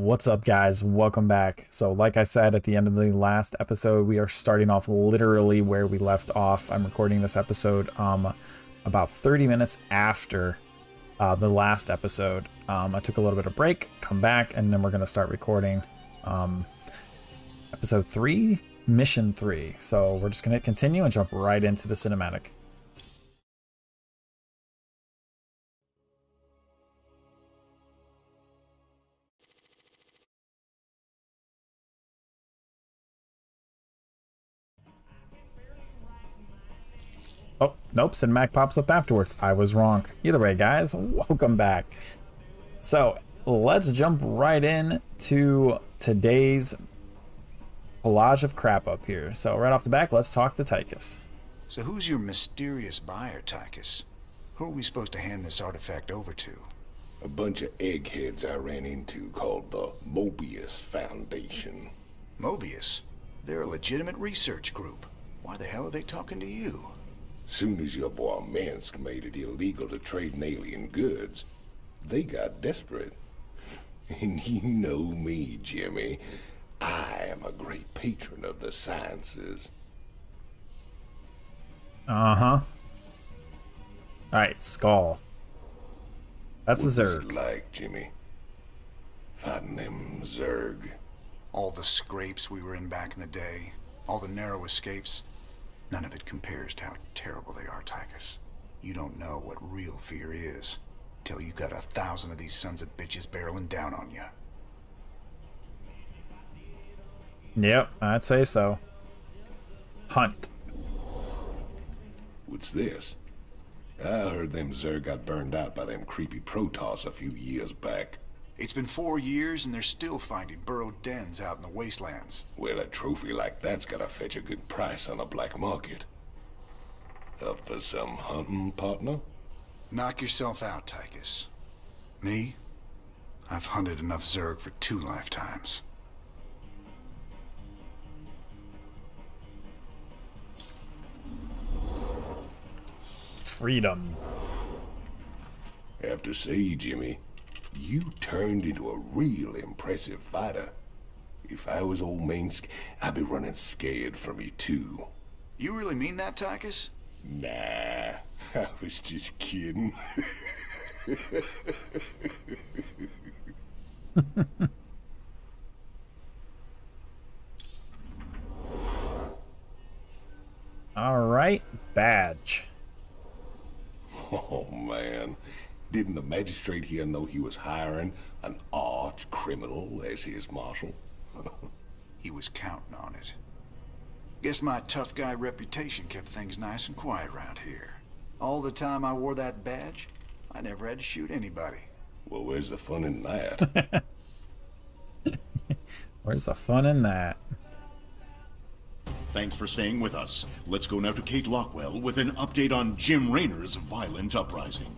What's up, guys? Welcome back. So, like I said at the end of the last episode, we are starting off literally where we left off. I'm recording this episode um, about 30 minutes after uh, the last episode. Um, I took a little bit of break, come back, and then we're going to start recording um, episode 3, mission 3. So, we're just going to continue and jump right into the cinematic. Oh, nope, Cinemac pops up afterwards. I was wrong. Either way, guys, welcome back. So, let's jump right in to today's collage of crap up here. So, right off the back, let's talk to Tychus. So who's your mysterious buyer, Tychus? Who are we supposed to hand this artifact over to? A bunch of eggheads I ran into called the Moebius Foundation. Moebius? They're a legitimate research group. Why the hell are they talking to you? Soon as your boy Mengsk made it illegal to trade in alien goods, they got desperate. And you know me, Jimmy. I am a great patron of the sciences. Uh-huh. Alright, Skull. That's What's a it Zerg. like, Jimmy? Fighting them Zerg. All the scrapes we were in back in the day, all the narrow escapes, none of it compares to how terrible they are, Tychus. You don't know what real fear is till you got a thousand of these sons of bitches barreling down on you. Yep, I'd say so. Hunt. What's this? I heard them Zerg got burned out by them creepy Protoss a few years back. It's been four years and they're still finding burrowed dens out in the wastelands. Well, a trophy like that's gotta fetch a good price on the black market. Up for some hunting, partner? Knock yourself out, Tychus. Me? I've hunted enough Zerg for two lifetimes. It's Freedom. Have to say, Jimmy, you turned into a real impressive fighter. If I was old Mengsk, I'd be running scared from you too. You really mean that, Tychus? Nah, I was just kidding. Alright, badge. Oh man, didn't the magistrate here know he was hiring an arch criminal as his marshal? He was counting on it. Guess my tough guy reputation kept things nice and quiet around here. All the time I wore that badge, I never had to shoot anybody. Well, where's the fun in that? Where's the fun in that? Thanks for staying with us. Let's go now to Kate Lockwell with an update on Jim Raynor's violent uprising.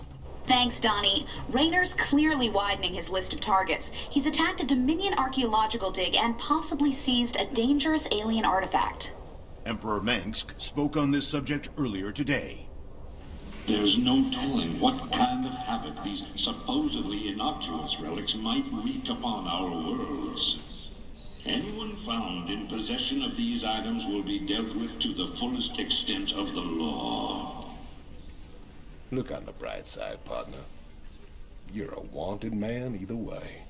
Thanks, Donny. Raynor's clearly widening his list of targets. He's attacked a Dominion archaeological dig and possibly seized a dangerous alien artifact. Emperor Mengsk spoke on this subject earlier today. There's no telling what kind of havoc these supposedly innocuous relics might wreak upon our worlds. Anyone found in possession of these items will be dealt with to the fullest extent of the law. Look on the bright side, partner. You're a wanted man either way.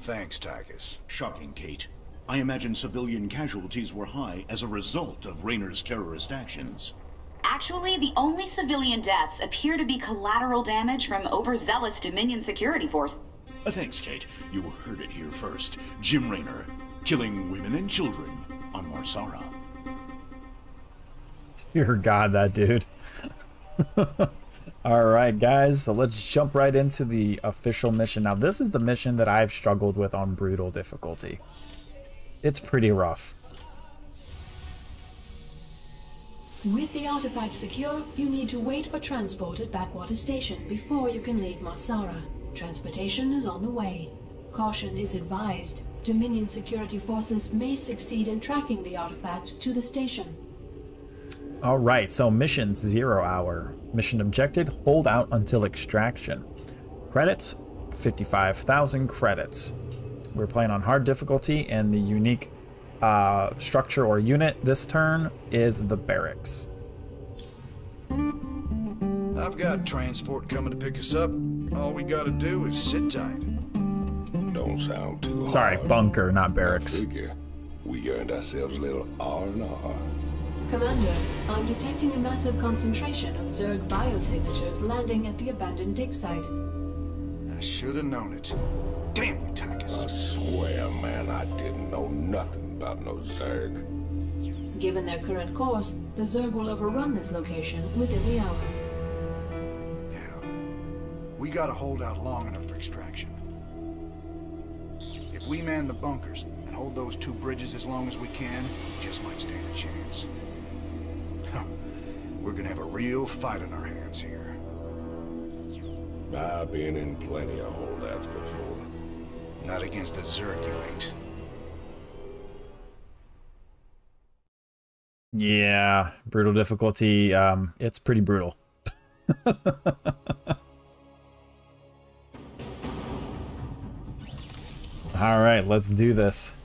Thanks, Tychus. Shocking, Kate. I imagine civilian casualties were high as a result of Raynor's terrorist actions. Actually, the only civilian deaths appear to be collateral damage from overzealous Dominion security force. Uh, thanks, Kate. You heard it here first. Jim Rayner, killing women and children on Mar Sara. Dear God, that dude. Alright, guys, so let's jump right into the official mission. Now, this is the mission that I've struggled with on Brutal difficulty. It's pretty rough. With the artifact secure, you need to wait for transport at Backwater Station before you can leave Mar Sara. Transportation is on the way. Caution is advised. Dominion security forces may succeed in tracking the artifact to the station. Alright, so mission zero hour. Mission objected, hold out until extraction. Credits, 55,000 credits. We're playing on hard difficulty, and the unique uh, structure or unit this turn is the barracks. I've got transport coming to pick us up. All we gotta do is sit tight. Don't sound too Sorry, hard. bunker, not barracks. Figure we earned ourselves a little R&R. Commander, I'm detecting a massive concentration of Zerg biosignatures landing at the abandoned dig site. I should have known it. Damn you, I swear, man, I didn't know nothing about no Zerg. Given their current course, the Zerg will overrun this location within the hour. Yeah. We gotta hold out long enough for extraction. If we man the bunkers and hold those two bridges as long as we can, we just might stand a chance. Huh. We're gonna have a real fight on our hands here. I've been in plenty of holdouts before. Not against the Zerg, you ain't. Yeah, brutal difficulty. Um, it's pretty brutal. All right, let's do this.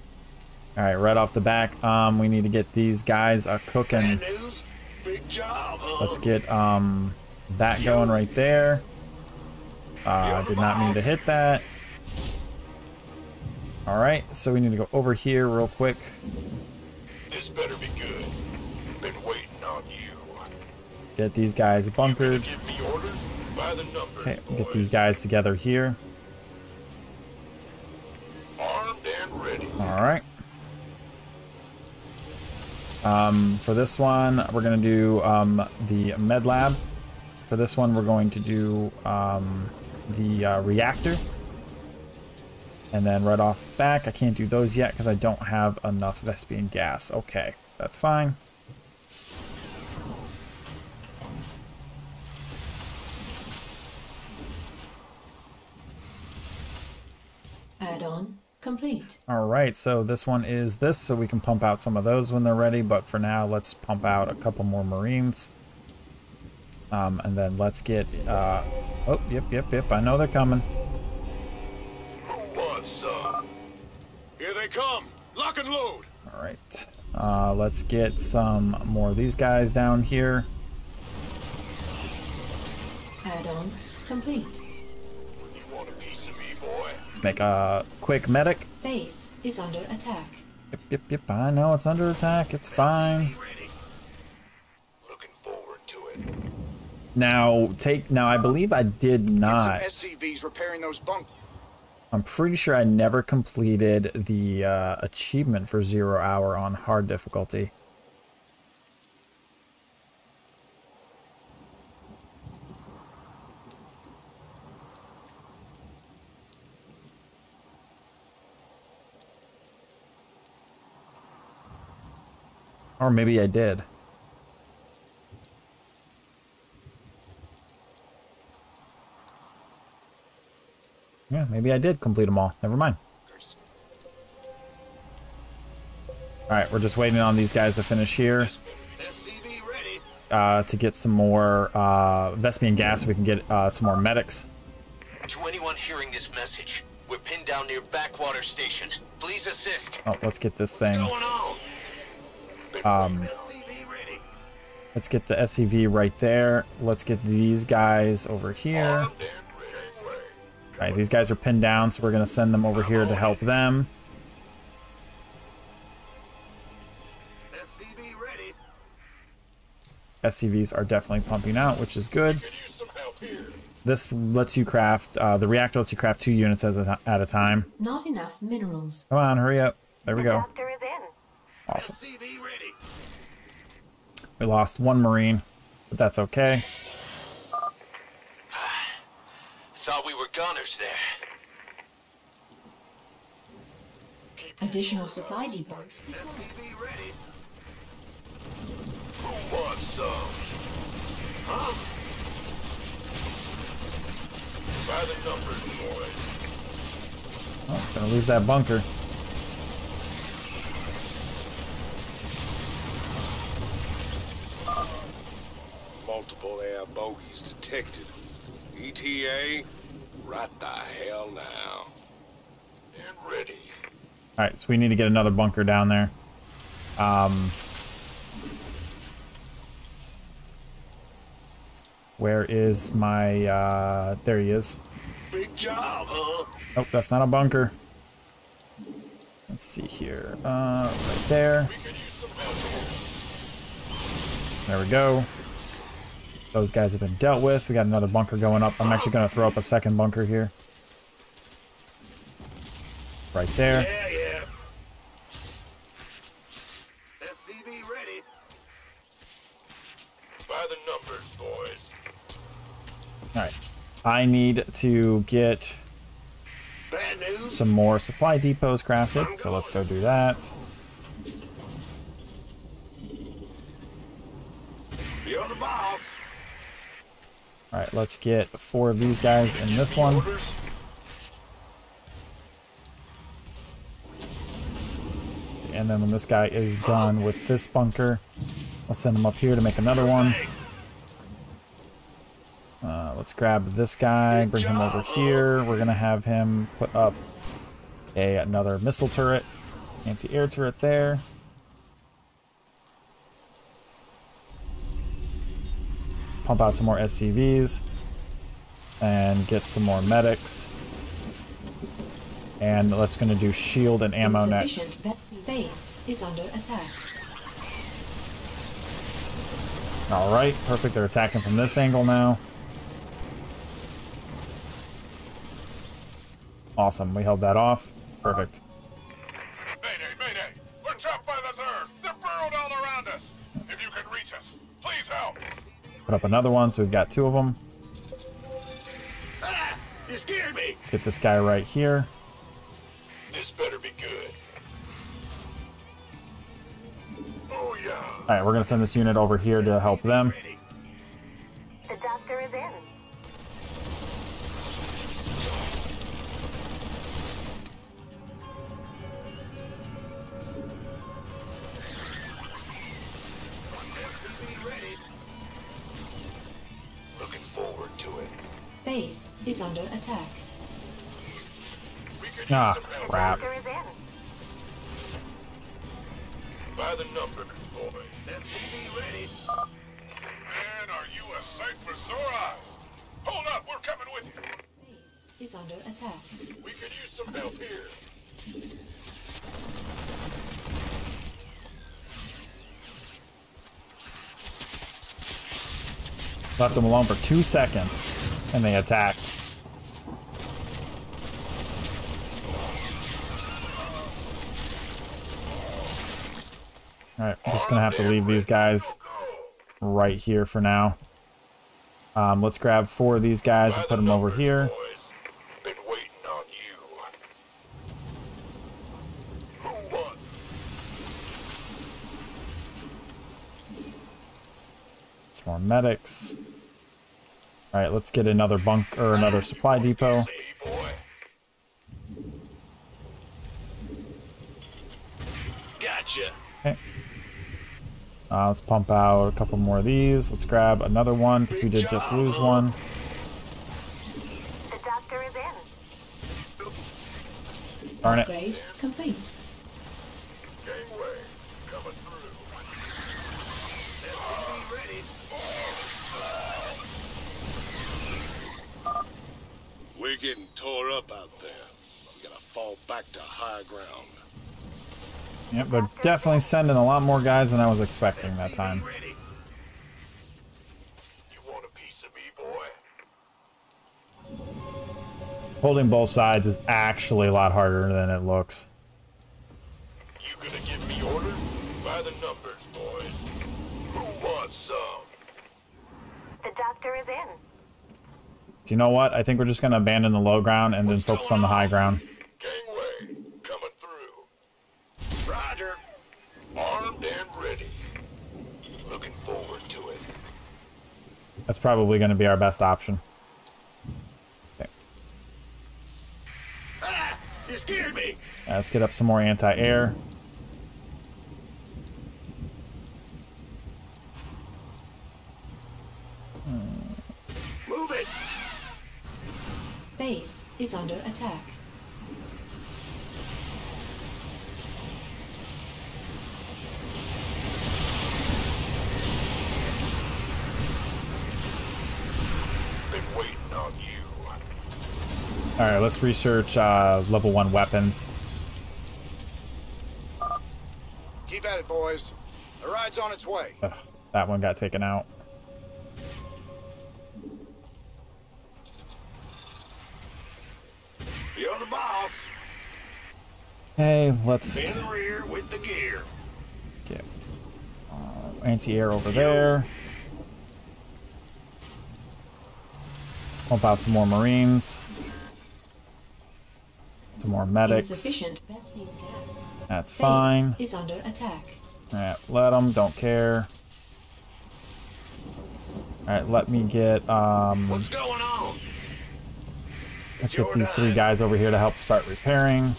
All right, right off the back, um, we need to get these guys a cooking. Big job, huh? Let's get um that going right there. Uh, did not mean to hit that. All right, so we need to go over here real quick. This better be good. Been waiting on you. Get these guys bunkered. Give me orders by the numbers, Okay, get these guys together here. Armed and ready. All right. Um, for this one, we're gonna do um, the med lab. For this one, we're going to do um, the uh, reactor. And then right off back, I can't do those yet because I don't have enough Vespene gas. Okay, that's fine. Add-on complete. All right, so this one is this, so we can pump out some of those when they're ready. But for now, let's pump out a couple more Marines. Um, and then let's get, uh, oh, yep, yep, yep, I know they're coming. Who wants some? Here they come. Lock and load. All right, uh, let's get some more of these guys down here. Add-on complete. You want a piece of me, boy? Let's make a quick medic. Base is under attack. Yep, yep, yep, I know it's under attack, it's fine. Looking forward to it. Now, take, now I believe I did not. SCVs repairing those bunk. I'm pretty sure I never completed the uh, achievement for zero hour on hard difficulty. Or maybe I did. Yeah, maybe I did complete them all. Never mind. Alright, we're just waiting on these guys to finish here uh, to get some more uh, Vespene gas so we can get uh, some more medics. To anyone hearing this message, we're pinned down near Backwater Station. Please assist. Oh, let's get this thing. Going on? Um, let's get the SCV right there. Let's get these guys over here. Armed. Alright, these guys are pinned down, so we're going to send them over here to help them. SCV ready. SCVs are definitely pumping out, which is good. Could use some help here. This lets you craft, uh, the reactor lets you craft two units at a, at a time. Not enough minerals. Come on, hurry up. There we go. Doctor is in. Awesome. SCV ready. We lost one Marine, but that's okay. Thought we were gunners there. Additional supply depots. SCV ready. Who wants some? Huh? By the numbers, boys. Oh, gonna lose that bunker. Multiple air bogies detected. ETA, right the hell now. And ready. Alright, so we need to get another bunker down there. Um, where is my, uh, there he is. Big job, huh? Nope, that's not a bunker. Let's see here. Uh, right there. There we go. Those guys have been dealt with. We got another bunker going up. I'm actually going to throw up a second bunker here. Right there. Yeah, yeah. SCV ready. By the numbers, boys. Alright. I need to get some more supply depots crafted, so let's go do that. You're the boss. Alright, let's get four of these guys in this one. And then when this guy is done with this bunker, I'll send him up here to make another one. Uh, let's grab this guy, bring him over here. We're gonna have him put up a another missile turret, anti-air turret there. Pump out some more SCVs and get some more medics. And let's gonna do shield and ammo next. Base is under attack. All right, perfect. They're attacking from this angle now. Awesome. We held that off. Perfect. Put up another one, so we've got two of them. Ah, you scared me. Let's get this guy right here. This better be good. Oh, yeah. All right, we're gonna send this unit over here to help them. Base is under attack. We Ah, use some help. crap. Doctor is in. By the numbers, boys. SCV ready. Man, are you a sight for sore eyes! Hold up, we're coming with you! Base is under attack. We could use some help here. Left them alone for two seconds, and they attacked. All right, I'm just gonna have to leave these guys right here for now. Um, let's grab four of these guys and put them over here. Some more medics. All right, let's get another bunk or another supply depot. Gotcha. Okay. Uh, let's pump out a couple more of these. Let's grab another one because we did just lose one. The doctor is in. Darn it. Upgrade complete. Gangway, coming through. SCV ready. We're getting tore up out there. We gotta fall back to high ground. Yep, they're definitely sending a lot more guys than I was expecting that time. You want a piece of me, boy? Holding both sides is actually a lot harder than it looks. You gonna give me orders? By the numbers, boys. Who wants some? The doctor is in. Do you know what? I think we're just going to abandon the low ground and then focus on the high ground. Gangway, coming through. Roger. Armed and ready. Looking forward to it. That's probably going to be our best option. Okay. Ah, you scared me. Uh, let's get up some more anti-air. Move it. Base is under attack. All right, let's research uh, level one weapons. Keep at it, boys. The ride's on its way. Ugh, that one got taken out. You're the boss. Hey, let's In the rear with the gear. get uh, anti-air over there. Pump out some more marines. Some more medics. Insufficient Vespene gas. That's Base fine. is under attack. Alright, let them, don't care. Alright, let me get, um... What's going on? Let's get these three guys over here to help start repairing.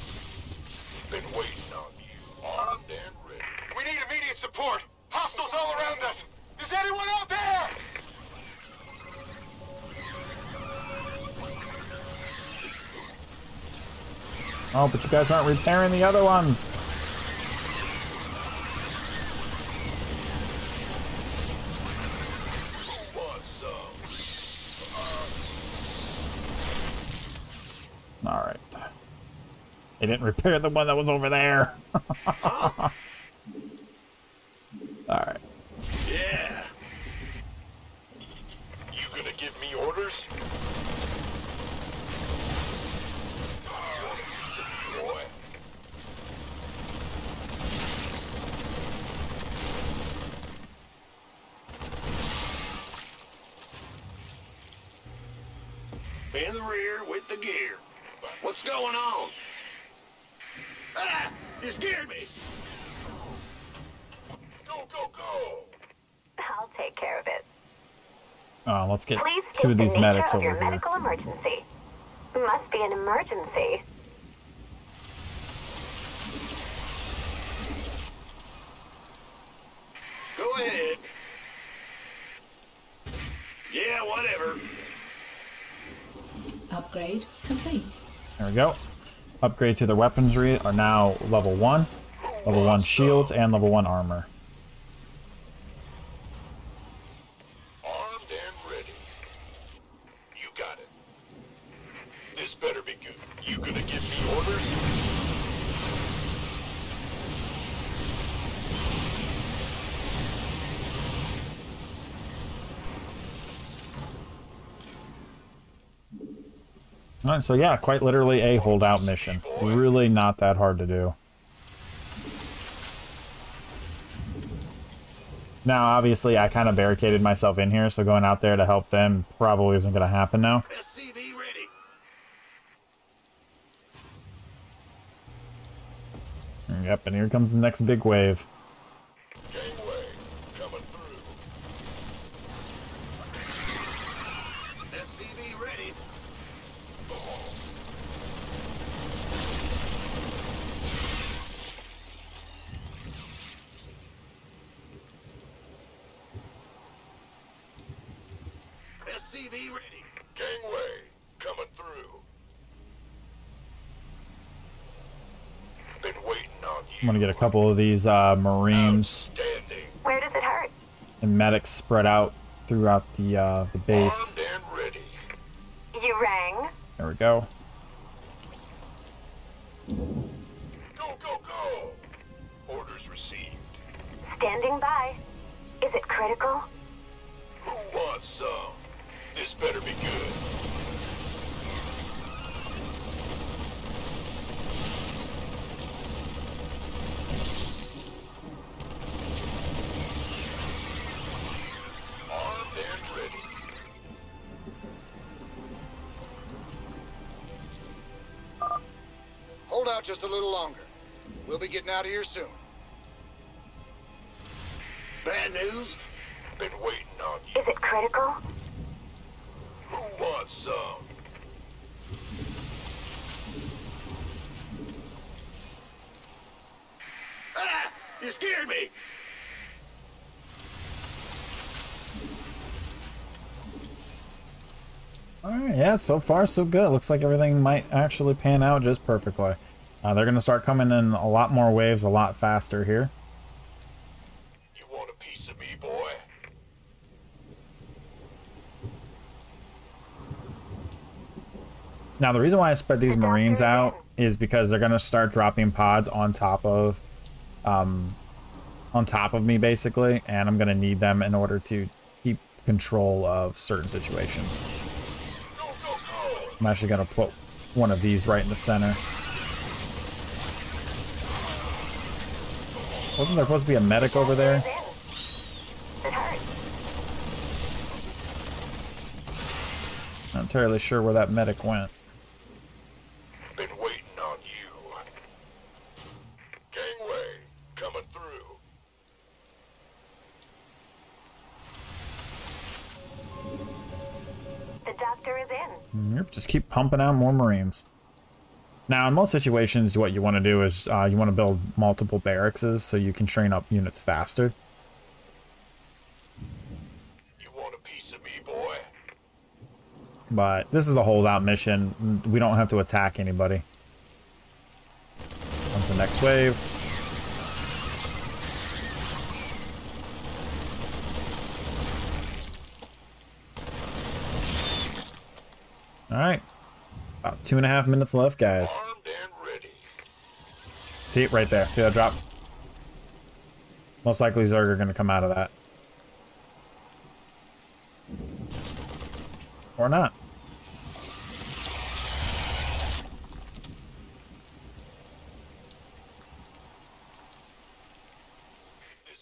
But you guys aren't repairing the other ones. Some? Alright. They didn't repair the one that was over there. Alright. Yeah. You gonna give me orders? Boy. In the rear with the gear. What's going on? Ah! You scared me. Go, go, go! I'll take care of it. Uh, let's get Please two of state the these nature medics of over your here. medical emergency. Must be an emergency. Go ahead. Yeah, whatever. Upgrade complete. There we go. Upgrade to their weaponry are now level 1. Level 1 shields and level 1 armor. Armed and ready. You got it. This better be good. You gonna give me orders? Alright, so yeah, quite literally a holdout mission. Really not that hard to do. Now, obviously, I kind of barricaded myself in here, so going out there to help them probably isn't going to happen now. Yep, and here comes the next big wave. Gangway, coming through. SCV ready. SCV ready. Gangway, coming through. Been waiting on you. I'm going to get a couple of these uh, Marines Where does it hurt? and medics spread out throughout the, uh, the base. Armed and ready. You rang? There we go. Go, a little longer. We'll be getting out of here soon. Bad news? Been waiting on you. Is it critical? Who wants some? Ah! You scared me. Alright, yeah, so far so good. Looks like everything might actually pan out just perfectly. Uh, they're going to start coming in a lot more waves a lot faster here. You want a piece of me, boy? Now, the reason why I spread these Marines out is because they're going to start dropping pods on top of, um, on top of me, basically, and I'm going to need them in order to keep control of certain situations. I'm actually going to put one of these right in the center. Wasn't there supposed to be a medic over there? Not entirely sure where that medic went. Been waiting on you. Gangway, coming through. The doctor is in. Mm, yep, just keep pumping out more Marines. Now, in most situations, what you want to do is uh, you want to build multiple barracks so you can train up units faster. You want a piece of me, boy? But this is a holdout mission. We don't have to attack anybody. Comes the next wave. Alright. About two and a half minutes left, guys. See it right there. See that drop? Most likely Zerg are going to come out of that. Or not.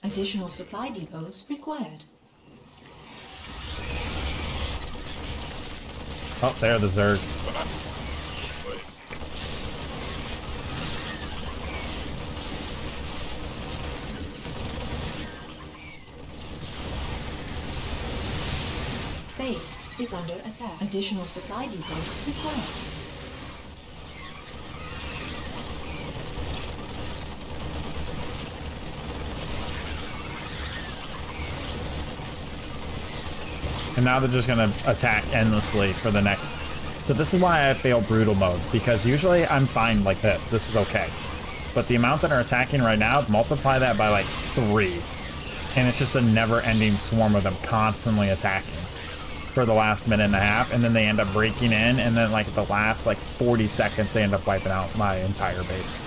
Additional supply depots required. Oh, there the Zerg. Base is under attack. Additional supply depots required. And now they're just gonna attack endlessly for the next. So this is why I fail brutal mode, because usually I'm fine like this. This is okay. But the amount that are attacking right now, multiply that by like three. And it's just a never-ending swarm of them constantly attacking for the last minute and a half, and then they end up breaking in, and then like the last like 40 seconds, they end up wiping out my entire base.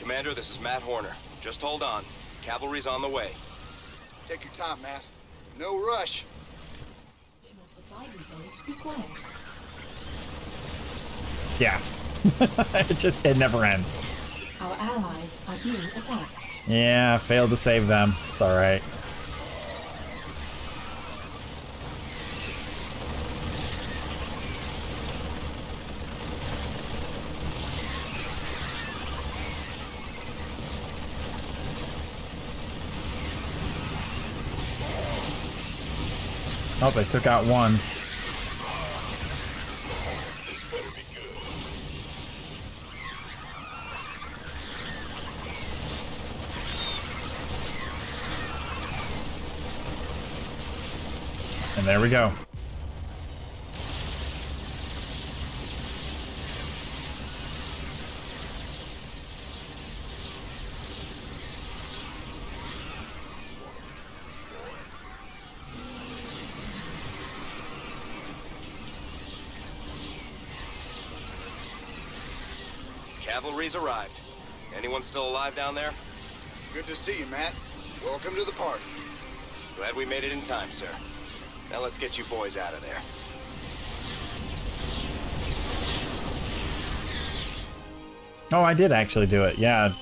Commander, this is Matt Horner. Just hold on. Cavalry's on the way. Take your time, Matt. No rush. Additional supply depots required. Yeah. it just, it never ends. Our allies are being attacked. Yeah, failed to save them. It's alright. Oh, they took out one. And there we go. Cavalry's arrived. Anyone still alive down there? Good to see you, Matt. Welcome to the party. Glad we made it in time, sir. Now let's get you boys out of there. Oh, I did actually do it. Yeah.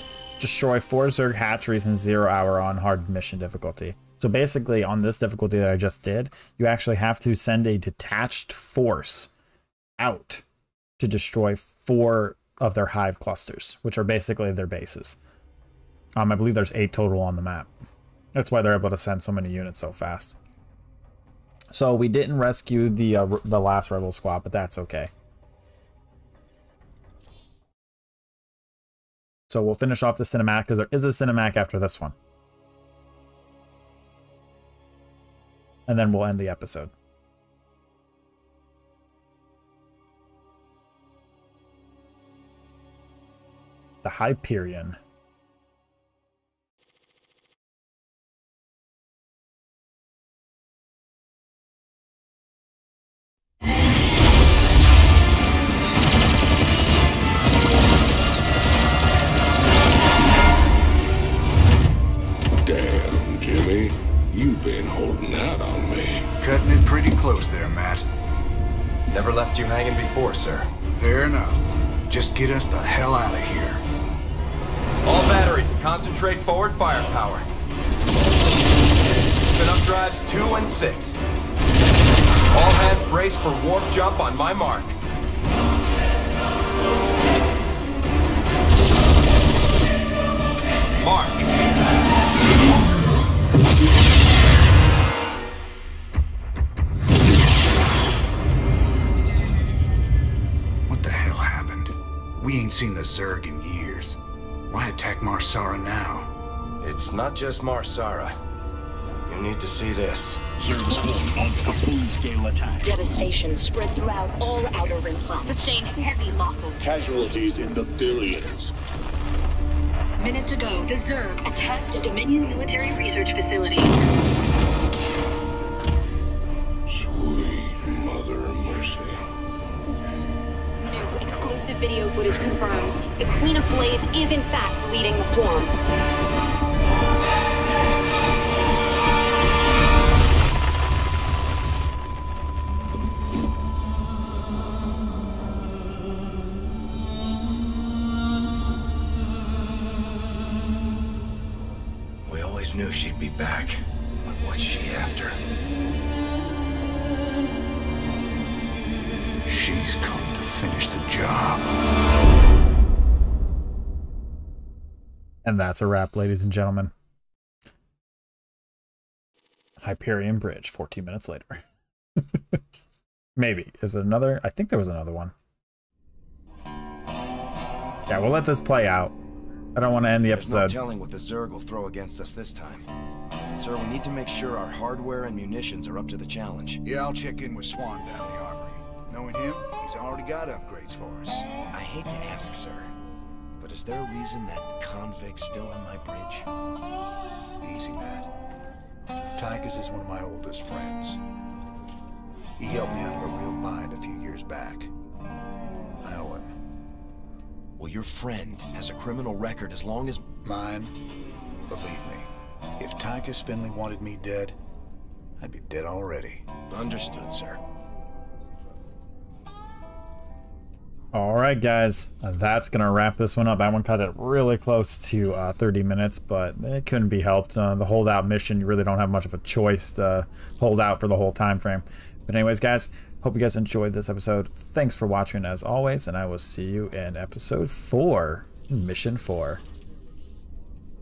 Destroy four Zerg hatcheries in zero hour on hard mission difficulty. So basically, on this difficulty that I just did, you actually have to send a detached force out to destroy four of their hive clusters, which are basically their bases. Um, I believe there's eight total on the map. That's why they're able to send so many units so fast. So we didn't rescue the uh, the last rebel squad, but that's okay. So we'll finish off the cinematic because there is a cinematic after this one. And then we'll end the episode. the Hyperion. Damn, Jimmy. You've been holding out on me. Cutting it pretty close there, Matt. Never left you hanging before, sir. Fair enough. Just get us the hell out of here. All batteries, concentrate forward firepower. Spin up drives two and six. All hands brace for warp jump on my mark. Mark. What the hell happened? We ain't seen the Zerg in years. Why attack Mar Sara now? It's not just Mar Sara. You need to see this. Zerg Swarm launched a full-scale attack. Devastation spread throughout all Outer Rim planets. Sustain heavy losses. Casualties in the billions. Minutes ago, the Zerg attacked a Dominion military research facility. The Queen of Blades is in fact leading the swarm. And that's a wrap, ladies and gentlemen. Hyperion Bridge, 14 minutes later. Maybe. Is it another? I think there was another one. Yeah, we'll let this play out. I don't want to end the There's no episode. telling what the Zerg will throw against us this time. Sir, we need to make sure our hardware and munitions are up to the challenge. Yeah, I'll check in with Swann down the armory. Knowing him, he's already got upgrades for us. I hate to ask, sir, but is there a reason that convict's still on my bridge? Easy, Matt. Tychus is one of my oldest friends. He helped me out of a real bind a few years back. I owe him. Well, your friend has a criminal record as long as... Mine? Believe me, if Tychus Findlay wanted me dead, I'd be dead already. Understood, sir. All right, guys, that's gonna wrap this one up. That one cut it really close to uh, 30 minutes, but it couldn't be helped. Uh, the holdout mission, you really don't have much of a choice to hold out for the whole time frame. But anyways, guys, hope you guys enjoyed this episode. Thanks for watching as always, and I will see you in episode four, mission four.